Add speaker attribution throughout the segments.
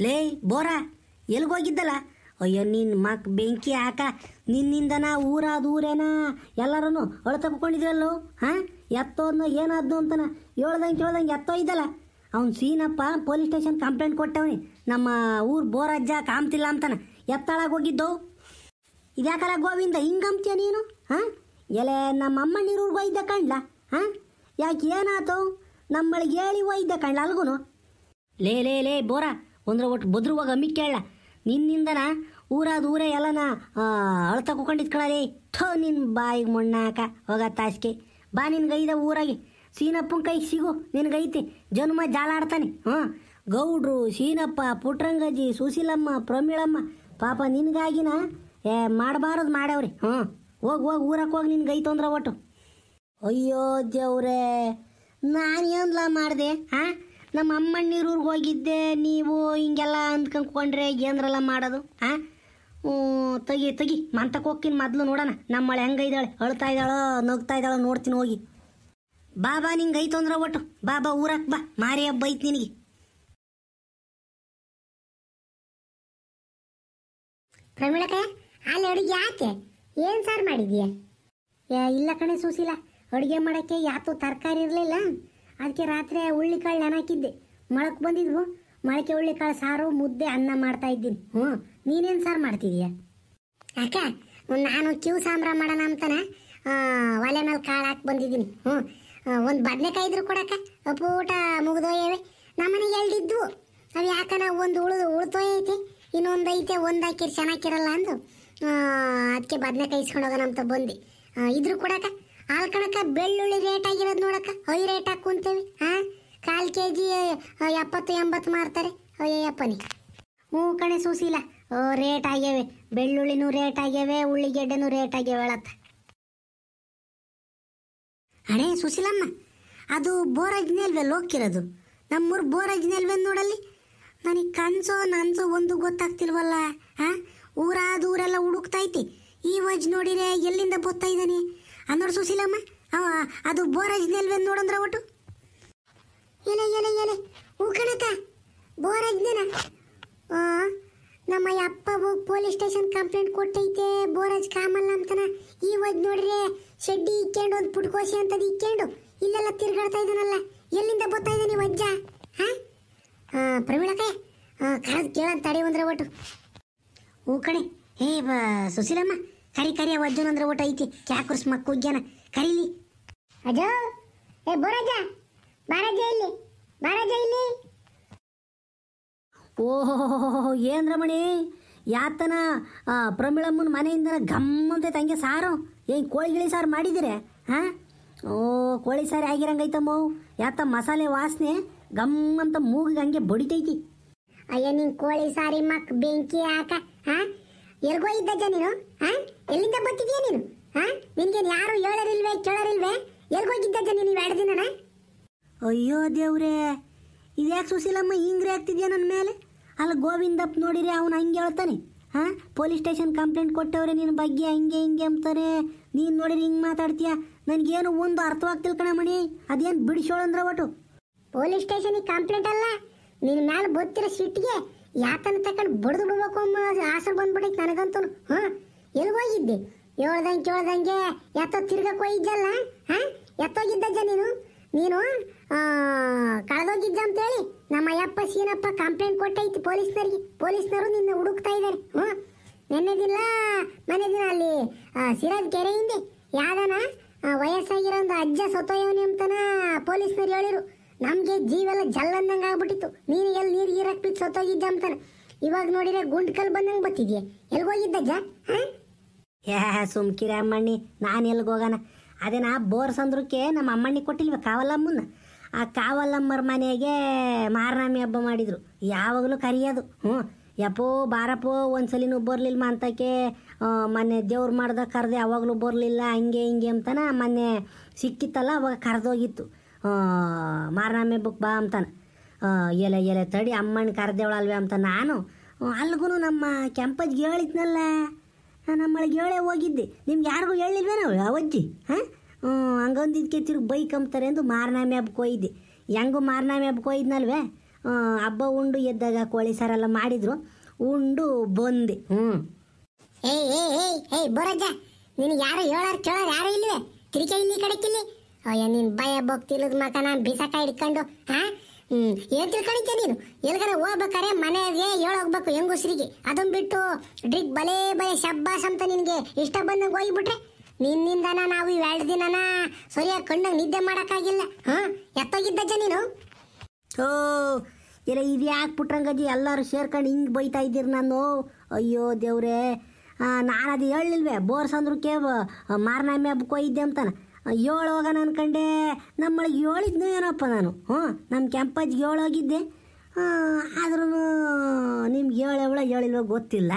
Speaker 1: ಲೇ, ಬೋರಾ, ಎಲ್ಗೋಗಿದ್ದಲ್ಲ? ಅಯ್ಯೋ ನಿನ್ನ ಮಕ್ ಬೆಂಕಿ ಹಾಕ, ನಿನ್ನಿಂದನ ಊರಾದ ಊರೇನ? ಎಲ್ಲರೂ ಅಳ್ತಪ್ಕೊಂಡಿದ್ರಲ್ಲೋ ಹಾಂ? ಎತ್ತೋದ್ನೋ ಏನಾದ್ನು ಅಂತನ ಹೇಳ್ದಂಗೆ ಕೇಳ್ದಂಗೆ ಎತ್ತೋ ಇದ್ದಲ್ಲ. ಅವ್ನು ಸೀನಪ್ಪ ಪೊಲೀಸ್ ಸ್ಟೇಷನ್ ಕಂಪ್ಲೇಂಟ್ ಕೊಟ್ಟವನಿ. ನಮ್ಮ ಊರು ಬೋರಜ್ಜ ಕಾಮ್ತಿಲ್ಲ ಅಂತನ. ಎತ್ತಾಳಾಗಿ ಹೋಗಿದ್ದು? ಇದ್ಯಾಕಲ್ಲ ಗೋವಿಂದ? ಹಿಂಗಂತ್ಯ ನೀನು? ಹಾಂ? ಎಲೆ ನಮ್ಮ ಅಮ್ಮ ನೀರೂರ್ಗೆ ಒಯ್ದ ಕಣ್ಲ? ಹಾಂ? ಯಾಕೆ ಏನಾತು? ನಮ್ಮಳಿಗೆ ಹೇಳಿ ಒಯ್ದ ಕಣ್ಲ ಅಲ್ಗುನು? ಲೇ ಲೇ ಲೇ, ಬೋರ ಒಂದ್ರ ಒಟ್ಟು ಬದ್ರುವಾಗ ಅಮ್ಮಿ ಕೇಳ ನಿನ್ನಿಂದನ ಊರಾದ ಊರೇ ಎಲ್ಲನ ಅಳ್ತ ಕುಕೊಂಡಿದ್ ಕಳಲೇ ಥೋ ನಿನ್ನ ಬಾಯಿಗೆ ಮಣ್ಣಾಕ, ಹೋಗ ತಾಸ್ಕೆ. ಬಾ ನಿನ್ಗೈದ ಊರಾಗೆ, ಸೀನಪ್ಪನ ಕೈ ಸಿಗು ನಿನಗೈತಿ ಜನ್ಮ ಜಾಲಾಡ್ತಾನೆ ಹಾಂ ಗೌಡ್ರು, ಸೀನಪ್ಪ ಪುಟ್ರಂಗಜಿ ಸುಶೀಲಮ್ಮ, ಪ್ರಮೀಳಮ್ಮ, ಪಾಪ ನಿನಗಾಗಿನ, ಏ, ಮಾಡಬಾರದು ಮಾಡ್ಯಾವ್ರಿ ಹಾಂ ಹೋಗಿ ಹೋಗಿ ಊರಕ್ಕೆ ಹೋಗಿ ನಿನ್ಗೈತು ಅಂದ್ರೆ ಒಟ್ಟು. ಅಯ್ಯೋ ದೇವ್ರೇ, ನಾನು ಏನ್ಲ ಮಾಡಿದೆ, ಹಾಂ? ನಮ್ಮ ಅಮ್ಮಣ್ಣೀರೂರ್ಗೆ ಹೋಗಿದ್ದೆ ನೀವು ಹಿಂಗೆಲ್ಲ ಅಂದ್ಕೊಂಡ್ರೆ ಏನ್ರಲ್ಲ ಮಾಡೋದು ಆ? ಹ್ಞೂ ತೆಗಿ ತಗಿ ಮಂತಕ್ಕೆ ಹೋಗ್ತೀನಿ ಮೊದಲು ನೋಡೋಣ. ನಮ್ಮಳೆ ಹೆಂಗೈದಾಳೆ ಅಳ್ತಾ ಇದ್ದಾಳೋ ನಗ್ತಾ ಇದ್ದಾಳೋ ನೋಡ್ತೀನಿ ಹೋಗಿ. ಬಾಬಾ ನಿಂಗೆ ಐತು ಅಂದ್ರೆ ಒಟ್ಟು. ಬಾಬಾ ಊರಕ್ಕೆ ಬಾ. ಮಾರಿ ಹಬ್ಬ ಐತಿ ನಿನಗೆ.
Speaker 2: ಪ್ರಮೀಳಕ ಅಲ್ಲಿ ಅಡುಗೆ ಯಾಕೆ? ಏನು ಸಾರು ಮಾಡಿದ್ಯಾ? ಇಲ್ಲ ಕಣೆ ಸೂಸಿಲ್ಲ ಅಡುಗೆ ಮಾಡೋಕ್ಕೆ ಯಾತು ತರಕಾರಿ ಇರಲಿಲ್ಲ. ಅದಕ್ಕೆ ರಾತ್ರಿ ಹುಳ್ಳಿಕಾಳು ಕಾಳು ಹಾಕಿದ್ದೆ. ಮೊಳಕ್ ಬಂದಿದ್ವು. ಮೊಳಕೆ ಹುಳ್ಳಿಕಾಳು ಸಾರು, ಮುದ್ದೆ, ಅನ್ನ ಮಾಡ್ತಾ ಇದ್ದೀನಿ. ಹ್ಞೂ. ನೀನೇನು ಸಾರು ಮಾಡ್ತಿದೀಯ? ಅಕ್ಕ ನಾನು ಕ್ಯೂ ಸಾಂಬ್ರ ಮಾಡೋಣ ಅಂತಾನೆ ಒಲೆ ಮೇಲೆ ಕಾಳು ಹಾಕಿ ಬಂದಿದ್ದೀನಿ. ಹ್ಞೂ. ಒಂದು ಬದನೆಕಾಯಿ ಇದ್ರು ಕೊಡಕ್ಕ ಅಪ್ಪೂಟ ಮುಗಿದೋಯವೆ. ನಮ್ಮನೆಗೆ ಎಲ್ಡಿದ್ವು. ಅವು ಯಾಕನ ಒಂದು ಉಳಿದು ಉಳ್ತೋಯೈತೆ ಇನ್ನೊಂದು ಐತೆ, ಒಂದು ಹಾಕಿರಿ ಚೆನ್ನಾಗಿರಲ್ಲ ಅಂದು. ಅದಕ್ಕೆ ಬದನೆಕಾಯಿ ಇಸ್ಕೊಂಡು ಹೋಗೋಣ ಅಂತ ಬಂದು. ಇದ್ರು ಕೊಡಕ್ಕ ಹಾಲ್ ಬೆಳ್ಳುಳ್ಳಿ ರೇಟ್ ಆಗಿರೋದು ನೋಡಕ್ಕ ಐ ರೇಟ್ ಹಾಕಿ ಕುಂತೇವೆ ಹಾಂ ಕಾಲು ಕೆ ಜಿ ಎಪ್ಪತ್ತು, ಎಂಬತ್ತು ಮಾರ್ತಾರೆ ಅಯ್ಯಪ್ಪನಿ ಹ್ಞೂ ಕಣೆ ಸೂಸಿಲ್ಲ ರೇಟ್ ಆಗ್ಯಾವೆ. ಬೆಳ್ಳುಳ್ಳಿನೂ ರೇಟ್ ಆಗ್ಯಾವೆ, ಉಳ್ಳಿಗೆಡ್ಡೆನೂ ರೇಟ್ ಆಗ್ಯಾವೆ ಹೇಳತ್ತ ಅಣೇ ಸುಶೀಲಮ್ಮ ಅದು ಬೋರಾಜ್ನೆಲ್ವೇ ಲೋಕಿರೋದು ನಮ್ಮೂರು ಬೋರಾಜ್ನೆಲ್ವೇ ನೋಡಲ್ಲಿ? ನನಗೆ ಕನ್ಸೋ ನನ್ಸೋ ಒಂದು ಗೊತ್ತಾಗ್ತಿಲ್ವಲ್ಲ ಹಾ ಊರಾದ ಊರೆಲ್ಲ ಹುಡುಕ್ತೈತಿ ಈ ವಜ್ ನೋಡಿರೆ ಎಲ್ಲಿಂದ ಬರ್ತಾ ಇದ್ದಾನೆ? ಅನ್ನೋಡು ಸುಶೀಲಮ್ಮ. ಅವ ಅದು ಬೋರಾಜ್ನೆಲ್ವೇ ನೋಡಂದ್ರ ಒಟ್ಟು? ಎಲೆ ಎಲೆ ಎಲೆ. ಹೂ ಕಣಕ ಬೋರಾಜ್ನೇನ ಆ, ನಮ್ಮ ಅಪ್ಪ ಹೋಗಿ ಪೊಲೀಸ್ ಸ್ಟೇಷನ್ ಕಂಪ್ಲೇಂಟ್ ಕೊಟ್ಟೈತೆ ಬೋರಜ್ ಕಾಮಲ್ಲ ಅಂತನ. ಈ ವಜ್ ನೋಡ್ರಿ ಶೆಡ್ಡಿ ಇಕ್ಕೊಂಡು ಒಂದು ಪುಟ್ಕೋಸಿ ಅಂತದ್ ಇಕ್ಕೊಂಡು ಇಲ್ಲೆಲ್ಲ ತಿರ್ಗಾಡ್ತಾ ಇದ್ದಾನಲ್ಲ. ಎಲ್ಲಿಂದ ಬರ್ತಾ ಇದ್ದಾನೆ ವಜ್ಜ? ಹಾ? ಪ್ರಮೀಳಕ್ಕೆ ಕರೆದು ಕೇಳಂತ ತಡಿ ಅಂದ್ರೆ ಒಟ್ಟು. ಹೂ ಕಣೆ. ಏ ಸುಶೀಲಮ್ಮ ಕರಿ ಕರಿ ವಜ್ಜನ ಅಂದ್ರೆ ಊಟ ಐತಿ. ಕ್ಯಾಕುರ್ಸ್ ಮಕ್ಕ ಉಗ್ಯಾನ ಕರೀಲಿ. ಅಜೋ ಏ ಬೋರಾಜ ಬಾರಾಜ ಇಲ್ಲಿ ಬಾರಾಜ ಇಲ್ಲಿ.
Speaker 1: ಓಹೋ ಏನ್ ರಮಣಿ? ಯಾತನ ಪ್ರಮಿಳಮ್ಮನ ಮನೆಯಿಂದ ಮನೆಯಿಂದ ಅಂತ ತಂಗೆ ಸಾರು. ಏನ್ ಕೋಳಿ ಗಿಳಿ ಸಾರು ಮಾಡಿದಿರೆ ಹಾ? ಓ ಕೋಳಿ ಸಾರಿ ಆಗಿರಂಗೈತಮ್ಮ. ಯಾತ ಮಸಾಲೆ ವಾಸನೆ ಗಮ್ಮಂತ ಮೂಗಿಗೆ ಹಂಗೆ ಬಡಿತೈತಿ.
Speaker 2: ಅಯ್ಯ ನಿನ್ ಕೋಳಿ ಸಾರಿ ಮಕ್ ಬೆಂಕಿ ಹಾಕ ಹಾ? ಎಲ್ಗೋ ಇದ್ದಜ್ಜ ನೀನು? ಹಾ ಎಲ್ಲಿಂದ ಬರ್ತಿದ್ಯಾ ನೀನು? ಹಾ ನಿನ್ಗೇನ್ ಯಾರು ಹೇಳರಿಲ್ವೇ ಕೇಳರಿಲ್ವೇ? ಎಲ್ಗೋಗಿದ್ದಜ್ಜ ನೀನು ಎರಡು ದಿನನ?
Speaker 1: ಅಯ್ಯೋ ದೇವ್ರೇ ಇದ್ಯಾಕೆ ಸುಶೀಲಮ್ಮ ಹಿಂಗ್ರೆ ಆಗ್ತಿದ್ಯಾ ನನ್ನ ಮೇಲೆ? ಅಲ್ಲ ಗೋವಿಂದಪ್ಪ ನೋಡಿರಿ ಅವನು ಹಂಗೆ ಹೇಳ್ತಾನೆ. ಹಾ ಪೊಲೀಸ್ ಸ್ಟೇಷನ್ ಕಂಪ್ಲೇಂಟ್ ಕೊಟ್ಟವ್ರೆ ನಿನ್ನ ಬಗ್ಗೆ ಹಂಗೆ ಹಿಂಗೆ ಅಂತಾರೆ. ನೀನು ನೋಡಿರಿ ಹಿಂಗೆ ಮಾತಾಡ್ತೀಯ? ನನಗೇನು ಒಂದು ಅರ್ಥವಾಗ್ತಿಲ್ಲ ಕಣಮಣಿ ಅದೇನು ಬಿಡಿಸೋಳಂದ್ರ ಒಟ್ಟು?
Speaker 2: ಪೊಲೀಸ್ ಸ್ಟೇಷನಿಗೆ ಕಂಪ್ಲೇಂಟ್ ಅಲ್ಲ? ನಿನ್ನ ಮ್ಯಾಲೆ ಬತ್ತಿರೋ ಸಿಟ್ಟಿಗೆ ಯಾತನ ತಕೊಂಡು ಬಡ್ದು ಬಿಡ್ಬೇಕು ಅನ್ನೋ ಆಸೆ ನನಗಂತೂ. ಹಾ ಎಲ್ಗೋಗಿದ್ದೆ ಹೇಳ್ದಂಗೆ ಕೇಳ್ದಂಗೆ ಎತ್ತೋ ತಿರ್ಗಕ್ಕೆ ಹೋಗಿದ್ದಲ್ಲ? ಹಾ, ಎತ್ತೋಗಿದ್ದಜ್ಜ ನೀನು? ನೀನು ಕಳೆದೋಗಿದ್ದ ಅಂತೇಳಿ ನಮ್ಮ ಅಯ್ಯಪ್ಪ, ಸೀನಪ್ಪ ಕಂಪ್ಲೇಂಟ್ ಕೊಟ್ಟೈತಿ ಪೊಲೀಸ್ನರಿಗೆ ಪೊಲೀಸ್ನವರು ನಿನ್ನ ಹುಡುಕ್ತಾ ಇದ್ದಾರೆ ಹ್ಞೂ, ನಿನ್ನೆ ದಿನ ಮನೆ ದಿನ ಅಲ್ಲಿ ಸಿರದ ಸಿರಾಜ್ ಕೆರೆ ಹಿಂದೆ ಯಾವ್ದನ ವಯಸ್ಸಾಗಿರೋ ಒಂದು ಅಜ್ಜ ಸತ್ತೋಯವನಿ ಅಂತನ ಪೊಲೀಸ್ನವ್ರು ಹೇಳಿರು. ನಮ್ಗೆ ಜೀವೆಲ್ಲ ಜಲ್ಲಂದಂಗೆ ಆಗ್ಬಿಟ್ಟಿತ್ತು. ನೀನು ಎಲ್ಲಿ ನೀರು ಗೀರಕ್ ಬಿದ್ದು ಸತ್ತೋಗಿದ್ದ ಅಂತಾನೆ. ಇವಾಗ ನೋಡಿದ್ರೆ ಗುಂಡ್ ಕಲ್ ಬಂದಂಗೆ ಬತ್ತಿದ್ಯಾ ಎಲ್ಗೋಗಿದ್ದಜ್ಜ ಜ?
Speaker 1: ಯಾ, ಸುಮ್ಕಿರ ಅಮ್ಮಣ್ಣಿ, ನಾನು ಎಲ್ಲಿಗೆ ಹೋಗೋಣ? ಅದೇ ನಾ ಬೋರ್ ಸಂದ್ರಕ್ಕೆ ನಮ್ಮ ಅಮ್ಮಣ್ಣಿ ಕೊಟ್ಟಿಲ್ವ ಕಾವಲಮ್ಮನ್ನ? ಆ ಕಾವಲಮ್ಮರ ಮನೆಗೆ ಮಾರನಾಮಿ ಹಬ್ಬ ಮಾಡಿದ್ರು. ಯಾವಾಗಲೂ ಕರಿಯೋದು. ಹ್ಞೂ. ಯಪ್ಪೋ, ಬಾರಪ್ಪೋ, ಒಂದ್ಸಲಿನೂ ಬರಲಿಲ್ಲ ಅಂತಕ್ಕೆ ಮೊನ್ನೆ ದೇವ್ರು ಮಾಡ್ದಾಗ ಕರೆದೆ ಯಾವಾಗಲೂ ಬರಲಿಲ್ಲ, ಹಂಗೆ ಹಿಂಗೆ ಅಂತಾನೆ ಮೊನ್ನೆ ಸಿಕ್ಕಿತ್ತಲ್ಲ, ಅವಾಗ ಕರೆದೋಗಿತ್ತು. ಮಾರನಾಮಿ ಬುಕ್ ಬಾ ಅಂತಾನ. ಆ, ಎಲೆ ಎಲೆ ತಡಿ ಅಮ್ಮನ ಕರೆದೇವಳಲ್ವೇ ಅಂತ ನಾನು ಅಲ್ಗೂ ನಮ್ಮ ಕೆಂಪಜ್ಗೆ ಹೇಳಿದ್ನಲ್ಲ ನಮ್ಮಳಿಗೆ ಹೇಳೇ ಹೋಗಿದ್ದೆ. ನಿಮ್ಗೆ ಯಾರಿಗೂ ಹೇಳಿಲ್ವೇನೋ ಅವಜ್ಜಿ ಹಾಂ? ಹಂಗೊಂದಿದ್ದಕ್ಕೆ ತಿರುಗಿ ಬೈಕ್ ಅಂಬ್ತಾರೆ ಎಂದು ಮಾರನಾಮೆ ಹಬ್ಬಕ್ಕೆ ಹೋಗಿದ್ದೆ. ಹೆಂಗೂ ಮಾರನಾಮೆ ಹಬ್ಬಕ್ಕೆ ಹೋಗಿದ್ನಲ್ವೇ? ಆ, ಹಬ್ಬ ಉಂಡು ಎದ್ದಾಗ ಕೋಳಿ ಸಾರೆಲ್ಲ ಮಾಡಿದ್ರು. ಉಂಡು ಬಂದೆ. ಹ್ಞೂ
Speaker 2: ಏಯ್ ಏಯ್ ಏಯ್ ಏಯ್ ಬರಜ್ಜ ನಿನಗೆ ಯಾರು ಹೇಳಾರ ಕೇಳಾರ ಯಾರು ಇಲ್ವೇ? ತಿರುಗಿ ಇಲ್ಲಿ ಕಡಕಿಲ್ಲಿ. ಅಯ್ಯ, ನಿನ್ ಭಯ ಭಕ್ತಿಲದ ಮಕನ ಬಿಸಾಕ ಹಿಡ್ಕೊಂಡು, ಹಾ? ಹ್ಮ್, ಏನ್ ತಿಳ್ಕೊಂಡಿದ್ದೆ ನೀನು? ಎಲ್ಗಾರ ಹೋಗ್ಬೇಕಾರೆ ಮನೆಗೆ ಹೇಳೋಗ್ಬೇಕು ಹೆಂಗುಸ್ರಿಗೆ. ಅದನ್ ಬಿಟ್ಟು ಡ್ರಿಗ್ ಬಲೇ ಬಲೆ ಶಬ್ಬಾಸ್ ಅಂತ ನಿನ್ಗೆ ಇಷ್ಟ ಬಂದಂಗೆ ಹೋಗ್ಬಿಟ್ರೆ? ನಿನ್ನಿಂದನ ನಾವು ಇವೆರಡು ದಿನನ ಸರಿಯಾಗಿ ಕಣ್ಣಾಗ ನಿದ್ದೆ ಮಾಡಕ್ಕಾಗಿಲ್ಲ, ಹಾ? ಎತ್ತೋಗಿದ್ದಜ್ಜ ನೀನು?
Speaker 1: ಓ ಇಲ್ಲ ಇದು ಯಾಕೆ ಪುಟ್ರಂಗಜ್ಜಿ ಎಲ್ಲರೂ ಸೇರ್ಕೊಂಡು ಹಿಂಗೆ ಬೈತಾ ಇದ್ದೀರಿ ನಾನು? ಅಯ್ಯೋ ದೇವ್ರೇ ನಾನು ಅದು ಹೇಳಿಲ್ವೇ ಅಂದರು ಕೇಬ ಮಾರನಾಮೆ ಹಬ್ಬಕ್ಕೆ ಹೋಗಿದ್ದೆ ಅಂತಾನೆ. ಏಳೋಗ ಅನ್ಕಂಡೆ ನಮ್ಮೊಳಗೆ ಏಳಿದ್ನು ಏನಪ್ಪ ನಾನು? ಹ್ಞೂ ನಮ್ಮ ಕೆಂಪಜ್ಜಿಗೆ ಏಳೋಗಿದ್ದೆ. ಆದ್ರೂ ನಿಮ್ಗೆ ಹೇಳವಳ ಹೇಳಿಲ್ವೋ ಗೊತ್ತಿಲ್ಲ.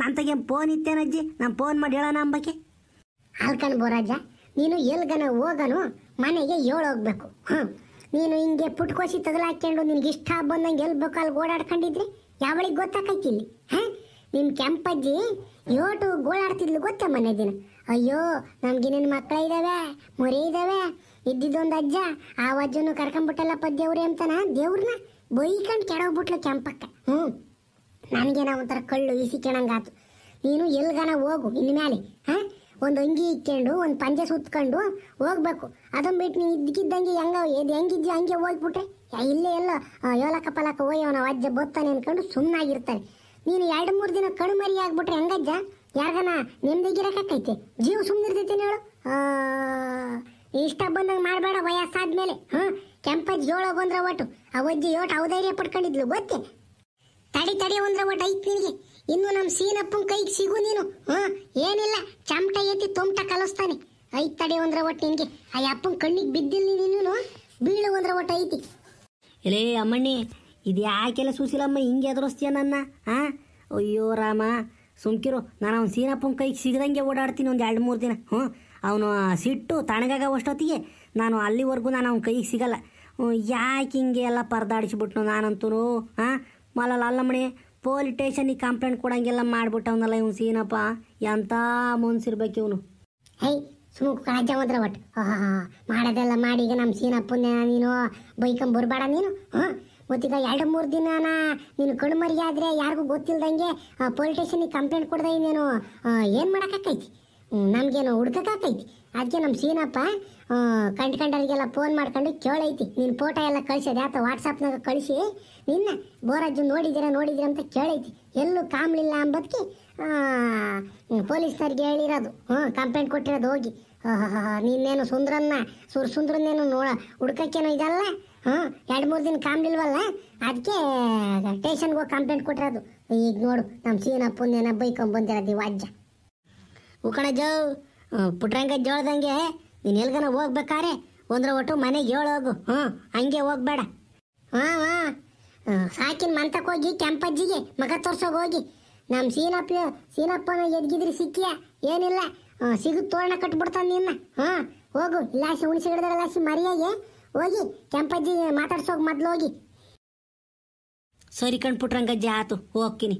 Speaker 1: ನನ್ನ ಫೋನ್ ಇತ್ತೇನಜ್ಜಿ ನಾನು ಫೋನ್ ಮಾಡಿ ಹೇಳೋಣ ಅಂಬಕ್ಕೆ.
Speaker 2: ಅಲ್ಕಣ್ ಬೋರಾಜ ನೀನು ಎಲ್ಗನ ಹೋಗನು, ಮನೆಗೆ ಹೋಗ್ಬೇಕು. ಹ್ಞೂ, ನೀನು ಹಿಂಗೆ ಪುಟ್ಕೋಸಿ ತಗಲಾಕೊಂಡು ನಿನ್ಗೆ ಇಷ್ಟ ಬಂದಂಗೆ ಎಲ್ಲಿ ಬೇಕು ಅಲ್ಲಿ ಓಡಾಡ್ಕೊಂಡಿದ್ರೆ? ಯಾವಳಿಗೆ ಗೊತ್ತಾಕೈತಿ ಇಲ್ಲಿ? ಹಾ ನಿಮ್ಮ ಕೆಂಪಜ್ಜಿ ಯೋಟು ಗೋಳಾಡ್ತಿದ್ಲು ಗೊತ್ತಾ ಮನೆ ದಿನ? ಅಯ್ಯೋ, ನಮ್ಗೆ ನಿನ್ ಮಕ್ಕಳ ಇದಾವೆ, ಮೊರೆ ಇದಾವೆ. ಇದ್ದಿದ್ದೊಂದು ಅಜ್ಜ, ಆ ಅಜ್ಜನು ಕರ್ಕೊಂಬಿಟ್ಟಲ್ಲಪ್ಪ ದೇವ್ರೆ ಅಂತಾನ? ದೇವ್ರನ್ನ ಬೈಕಂಡು ಕೆಡೋಗ್ಬಿಟ್ಲು ಕೆಂಪಕ್ಕ. ಹ್ಞೂ ನಾವು ಒಂಥರ ಕಳ್ಳು ಇಸಿಕೆಣಂಗಾತು ನೀನು ಎಲ್ಗನ ಹೋಗು ಇನ್ಮೇಲೆ ಹಾಂ? ಒಂದು ಅಂಗಿ ಇಕ್ಕೊಂಡು, ಒಂದು ಪಂಜೆ ಸುತ್ಕೊಂಡು ಹೋಗ್ಬೇಕು. ಅದನ್ನ ಬಿಟ್ಟು ನೀನು ಇದ್ದಕ್ಕಿದ್ದಂಗೆ ಹೆಂಗ ಇದು ಹೆಂಗಿದ್ಯೋ ಹಂಗೆ ಹೋಗ್ಬಿಟ್ರೆ? ಇಲ್ಲೇ ಎಲ್ಲ ಯೋಲಕ ಪಲಕ ಹೋಯ್ಯವನ ಅಜ್ಜ ಬತ್ತಾನೆ ಅಂದ್ಕೊಂಡು ಸುಮ್ಮನಾಗಿರ್ತಾನೆ ನೀನು ಎರಡು ಮೂರು ದಿನ ಕಣ್ಮರಿ ಆಗ್ಬಿಟ್ರೆ ಹೆಂಗಜ್ಜ? ಯಾರ್ಗನ ನೆಮ್ಮದಿಗಿರಕೈತೆ ಜೀವ ಸುಮ್ಮನಿರ್ತೈತೆ ಹೇಳು. ಇಷ್ಟ ಬಂದಂಗೆ ಮಾಡಬೇಡ ವಯಸ್ಸಾದ್ಮೇಲೆ. ಹ್ಞೂ ಕೆಂಪಜ್ಜಿ ಜೋಳ ಬಂದ್ರೆ ಒಟ್ಟು. ಆ ಅಜ್ಜಿ ಯೋಟ್ ಔಧೈರ್ಯ ಪಡ್ಕೊಂಡಿದ್ಲು, ಗೊತ್ತೆ? ತಡಿ ತಡಿ ಒಂದ್ರ ಒಟ್ಟು ಐತ್ ನಿನಗೆ. ಇನ್ನು ನಮ್ಮ ಸೀನಪ್ಪನ ಕೈಗೆ ಸಿಗು ನೀನು. ಹಾ, ಏನಿಲ್ಲ, ಚಮಟ ಎತ್ತಿ ತೊಮಟ ಕಲಿಸ್ತಾನೆ. ಐತ್ ತಡಿ ಒಂದ್ರ ಒಟ್ಟು ನಿನಗೆ. ಆ ಅಪ್ಪನ ಕಣ್ಣಿಗೆ ಬಿದ್ದಿಲ್ಲ ನೀನು ಬೀಳು ಒಂದ್ರ ಒಟ್ಟು ಐತಿ.
Speaker 1: ಎಲೇ ಅಮ್ಮಣ್ಣಿ ಇದು ಯಾಕೆಲ್ಲ ಸುಶೀಲಮ್ಮ ಹಿಂಗೆ ಎದುರಿಸ್ತೀಯ ನನ್ನ? ಆ? ಅಯ್ಯೋ ರಾಮ ಸುಮ್ಕಿರು. ನಾನು ಅವ್ನು ಸೀನಪ್ಪನ ಕೈಗೆ ಸಿಗದಂಗೆ ಓಡಾಡ್ತೀನಿ ಒಂದು ಎರಡು ಮೂರು ದಿನ. ಹ್ಞೂ ಅವನು ಸಿಟ್ಟು ತಣ್ಣಗಾಗ ಅಷ್ಟೊತ್ತಿಗೆ ನಾನು ಅಲ್ಲಿವರೆಗೂ ನಾನು ಅವ್ನ ಕೈಗೆ ಸಿಗಲ್ಲ. ಯಾಕೆ ಹಿಂಗೆ ಎಲ್ಲ ಪರದಾಡಿಸ್ಬಿಟ್ನು ನಾನಂತೂ ಹಾಂ ಮಲಲ್ಲ ಅಲ್ಲಮ್ಮಣಿ, ಪೊಲೀಸ್ ಸ್ಟೇಷನಿಗೆ ಕಂಪ್ಲೇಂಟ್ ಕೊಡಂಗೆಲ್ಲ ಮಾಡ್ಬಿಟ್ಟವನಲ್ಲ ಇವ್ನು ಸೀನಪ್ಪ. ಎಂಥ ಮನ್ಸಿರ್ಬೇಕು ಇವನು.
Speaker 2: ಹೈ ಸುಮ್ಮ ಕಾಜ ಒಂದ್ರ ಒಟ್ಟು ಮಾಡೋದೆಲ್ಲ ಮಾಡಿ ಈಗ ನಮ್ಮ ಸೀನಪ್ಪನ ನೀನು ಬೈಕೊಂಬರ್ಬೇಡ ನೀನು. ಹಾ ಮತ್ತೀಗ ಎರಡು ಮೂರು ದಿನನ ನೀನು ಕಣ್ಮರಿ ಆದರೆ ಯಾರಿಗೂ ಗೊತ್ತಿಲ್ದಂಗೆ ಪೊಲೀಸ್ ಸ್ಟೇಷನಿಗೆ ಕಂಪ್ಲೇಂಟ್ ಕೊಡ್ದೆ ನೀನು ಏನು ಮಾಡೋಕ್ಕಾಕೈತಿ ನಮಗೇನು ಹುಡ್ಕಕ್ಕಾಕೈತಿ ಅದಕ್ಕೆ ನಮ್ಮ ಸೀನಪ್ಪ ಕಂಡ್ಕಂಡವ್ರಿಗೆಲ್ಲ ಕಂಡ್ ಫೋನ್ ಮಾಡ್ಕೊಂಡು ಕೇಳೈತಿ. ನೀನು ಫೋಟೋ ಎಲ್ಲ ಕಳಿಸಿದೆ ಆತ ವಾಟ್ಸಪ್ನಾಗ ಕಳಿಸಿ, ನಿನ್ನ ಬೋರಜ್ಜು ನೋಡಿದ್ದೀರಾ ನೋಡಿದ್ದೀರಾ ಅಂತ ಕೇಳೈತಿ. ಎಲ್ಲೂ ಕಾಮ್ಲಿಲ್ಲ ಅಂಬೋದಕ್ಕೆ ಪೊಲೀಸ್ನವ್ರಿಗೆ ಹೇಳಿರೋದು. ಹ್ಞೂ ಕಂಪ್ಲೇಂಟ್ ಕೊಟ್ಟಿರೋದು ಹೋಗಿ. ನೀನೇನು ಸುಂದ್ರನ್ನ, ಸುರ್ ಸುಂದ್ರನ್ನೇನು ನೋಡ, ಹುಡ್ಕಕ್ಕೇನು ಇದಲ್ಲ? ಹ್ಞೂ ಎರಡು ಮೂರು ದಿನ ಕಾಮ್ಲಿಲ್ವಲ್ಲ ಅದಕ್ಕೆ ಸ್ಟೇಷನ್ಗೆ ಹೋಗಿ ಕಂಪ್ಲೇಂಟ್ ಕೊಟ್ಟಿರೋದು ಈಗ ನೋಡು ನಮ್ಮ ಸೀನಪ್ಪನ್ನೇನ ಬೈಕೊಂಡು ಬಂದಿರೋದು ವಾಜ್ಯ
Speaker 1: ಉಕಣ ಜೋ ಪುಟ್ರಂಗ ಜೋಳ್ದಂಗೆ ನೀನು ಎಲ್ಗನ ಹೋಗ್ಬೇಕಾರೆ? ಒಂದ್ರ ಒಟ್ಟು ಮನೆಗೆ ಹೇಳೋಗು ಹ್ಞೂ ಹಂಗೆ ಹೋಗ್ಬೇಡ.
Speaker 2: ಹಾಂ ಹಾಂ. ಸಾಕಿನ ಮಂತಕ್ಕೆ ಹೋಗಿ, ಕೆಂಪಜ್ಜಿಗೆ ಮಗ ತೋರ್ಸೋಗಿ ಹೋಗಿ. ನಮ್ಮ ಸೀನಪ್ಪ, ಸೀನಪ್ಪನ ಎದ್ಗಿದ್ರಿ ಸಿಕ್ಕಿಯ? ಏನಿಲ್ಲ. ಸಿಗು ತೋರಣ ಕಟ್ಬಿಡ್ತಾನೆ ನಿನ್ನ. ಹಾಂ, ಹೋಗು. ಲಾಸಿ ಉಣಿಸಿ ಹಿಡಿದ್ರೆ ಲಾಸಿ ಮರಿಯಾಗೆ. ಹೋಗಿ ಕೆಂಪಜ್ಜಿ ಮಾತಾಡ್ಸೋಗಿ ಮೊದ್ಲು ಹೋಗಿ.
Speaker 1: ಸರಿ ಕಣ್ ಪುಟ್ರಂಗಜ್ಜಿ ಆತು ಹೋಗ್ತೀನಿ.